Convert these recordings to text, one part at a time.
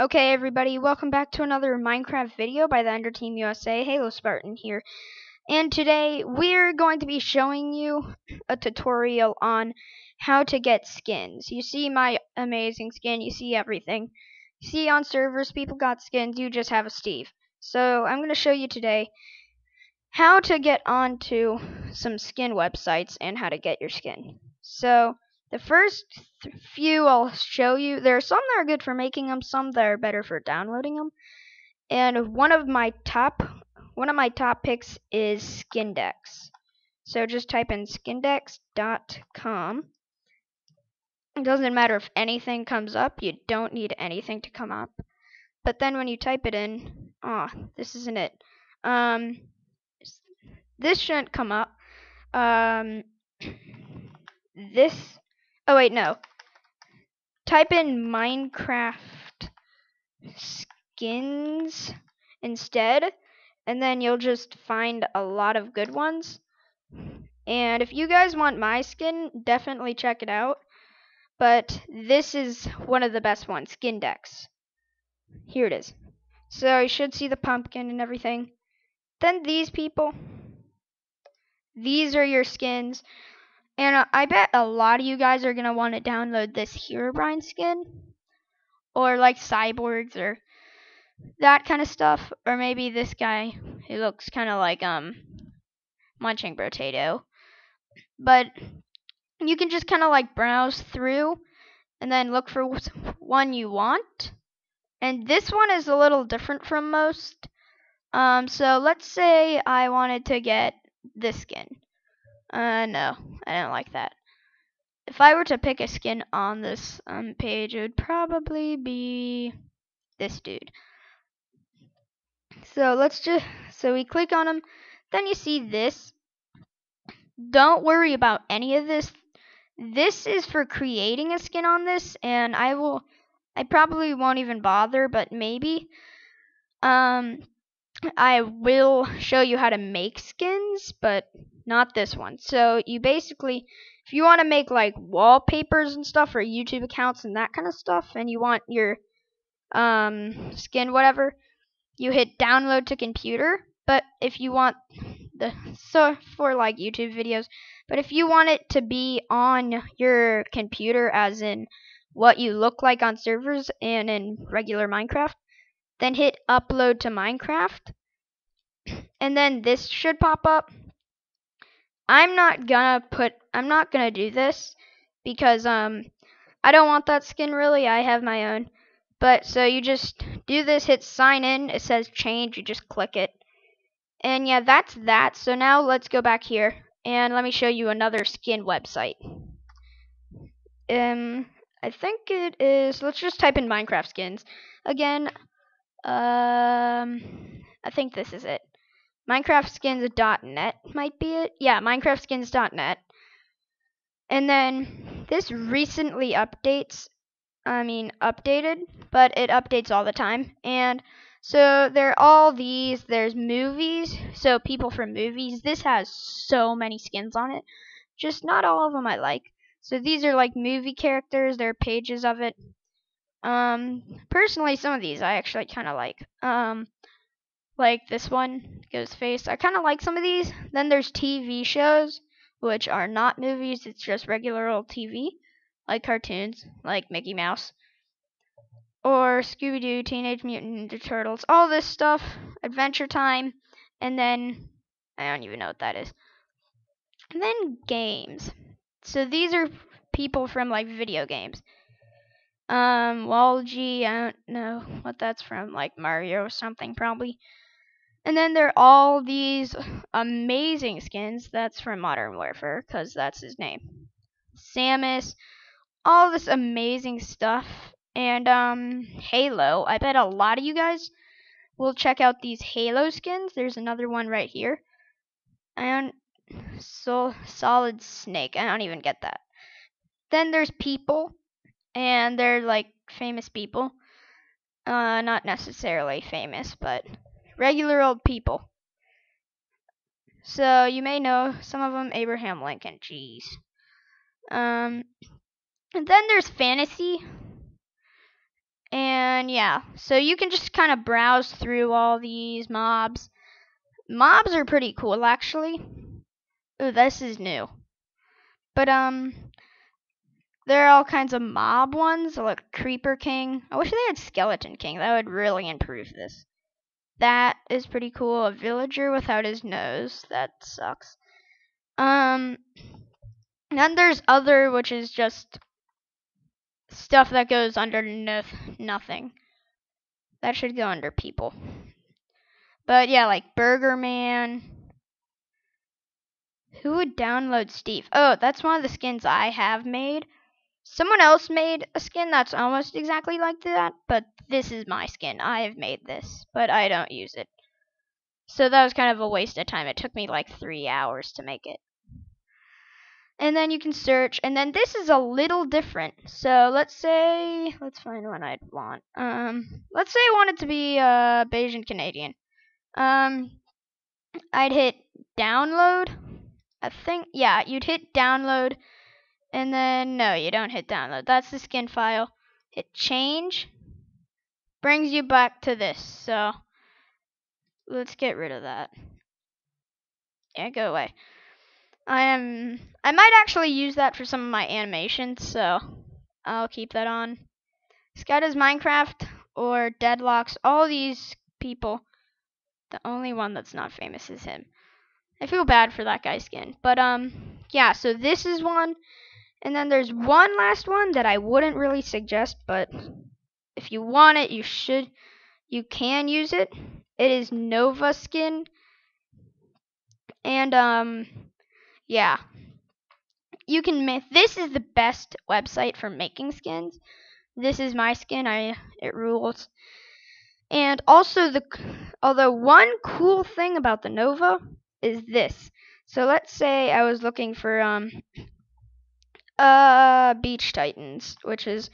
Okay, everybody, welcome back to another Minecraft video by the Ender Team USA. Halo Spartan here. And today we're going to be showing you a tutorial on how to get skins. You see my amazing skin, you see everything. See on servers people got skins, you just have a Steve. So I'm going to show you today how to get onto some skin websites and how to get your skin. So the first few I'll show you, there are some that are good for making them, some that are better for downloading them. And one of my top one of my top picks is Skindex. So just type in skindex.com. It doesn't matter if anything comes up, you don't need anything to come up. But then when you type it in, oh, this isn't it. Um, this shouldn't come up. Um, this Oh wait, no. Type in Minecraft skins instead, and then you'll just find a lot of good ones. And if you guys want my skin, definitely check it out. But this is one of the best ones, Skin Skindex. Here it is. So you should see the pumpkin and everything. Then these people. These are your skins. And uh, I bet a lot of you guys are going to want to download this Herobrine skin. Or like cyborgs or that kind of stuff. Or maybe this guy who looks kind of like um Munching Potato. But you can just kind of like browse through and then look for one you want. And this one is a little different from most. Um, so let's say I wanted to get this skin. Uh, no, I don't like that. If I were to pick a skin on this um, page, it would probably be this dude. So let's just, so we click on him, then you see this. Don't worry about any of this. This is for creating a skin on this, and I will, I probably won't even bother, but maybe. Um, I will show you how to make skins, but not this one. So you basically, if you want to make like wallpapers and stuff or YouTube accounts and that kind of stuff, and you want your um, skin, whatever, you hit download to computer. But if you want the so for like YouTube videos, but if you want it to be on your computer, as in what you look like on servers and in regular Minecraft, then hit upload to Minecraft. And then this should pop up. I'm not gonna put I'm not gonna do this because um I don't want that skin really. I have my own. But so you just do this, hit sign in, it says change, you just click it. And yeah, that's that. So now let's go back here and let me show you another skin website. Um I think it is let's just type in Minecraft skins. Again, um I think this is it. MinecraftSkins.net might be it. Yeah, MinecraftSkins.net. And then this recently updates. I mean, updated, but it updates all the time. And so there are all these. There's movies. So people from movies. This has so many skins on it. Just not all of them I like. So these are like movie characters. There are pages of it. Um, personally, some of these I actually kind of like. Um, like this one, goes Ghostface. I kind of like some of these. Then there's TV shows, which are not movies, it's just regular old TV, like cartoons, like Mickey Mouse. Or Scooby Doo, Teenage Mutant Ninja Turtles, all this stuff, Adventure Time, and then I don't even know what that is. And then games. So these are people from like video games. Um, Waluigi, I don't know what that's from, like Mario or something, probably. And then there are all these amazing skins. That's from Modern Warfare, because that's his name. Samus, all this amazing stuff. And um, Halo. I bet a lot of you guys will check out these Halo skins. There's another one right here. And so solid snake. I don't even get that. Then there's people, and they're like famous people. Uh, not necessarily famous, but regular old people. So you may know some of them Abraham Lincoln. Jeez. Um, and then there's fantasy, and yeah, so you can just kind of browse through all these mobs. Mobs are pretty cool actually. Ooh, this is new. But um there are all kinds of mob ones, like Creeper King. I wish they had Skeleton King. That would really improve this. That is pretty cool. A villager without his nose. That sucks. Um then there's other which is just stuff that goes under no- nothing. That should go under people. But yeah, like Burger Man. Who would download Steve? Oh, that's one of the skins I have made. Someone else made a skin that's almost exactly like that, but this is my skin. I have made this, but I don't use it. So that was kind of a waste of time. It took me like three hours to make it and then you can search and then this is a little different so let's say let's find one I'd want um let's say I wanted to be uh Bayesian Canadian um I'd hit download I think yeah you'd hit download and then no you don't hit download that's the skin file hit change brings you back to this so let's get rid of that yeah go away I am. I might actually use that for some of my animations, so I'll keep that on. Sky does Minecraft or Deadlox. All these people. The only one that's not famous is him. I feel bad for that guy's skin, but um, yeah. So this is one, and then there's one last one that I wouldn't really suggest, but if you want it, you should. You can use it. It is Nova Skin, and um yeah. You can make this is the best website for making skins. This is my skin. I it rules. And also the although one cool thing about the Nova is this. So let's say I was looking for um uh Beach Titans, which is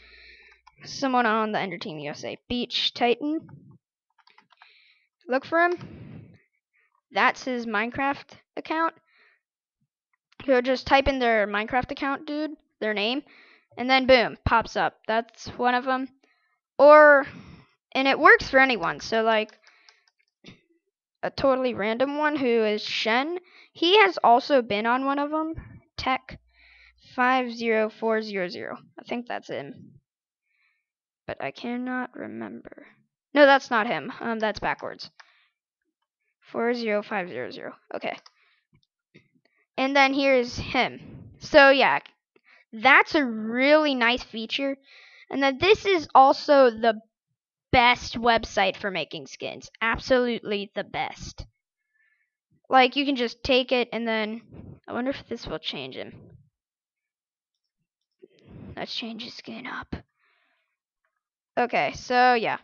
someone on the Ender Team USA. Beach Titan. Look for him. That's his Minecraft account. So just type in their Minecraft account, dude, their name, and then boom, pops up. That's one of them. Or, and it works for anyone. So like a totally random one who is Shen. He has also been on one of them. Tech five zero four zero zero. I think that's him, but I cannot remember. No, that's not him. Um, that's backwards. Four zero five zero zero. Okay and then here's him. So yeah, that's a really nice feature. And then this is also the best website for making skins. Absolutely the best. Like you can just take it and then I wonder if this will change him. Let's change his skin up. Okay, so yeah.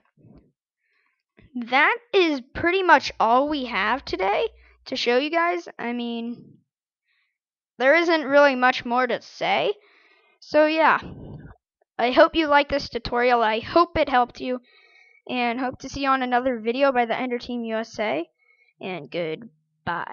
That is pretty much all we have today to show you guys. I mean, there isn't really much more to say. So yeah, I hope you like this tutorial. I hope it helped you, and hope to see you on another video by the Ender Team USA. And goodbye.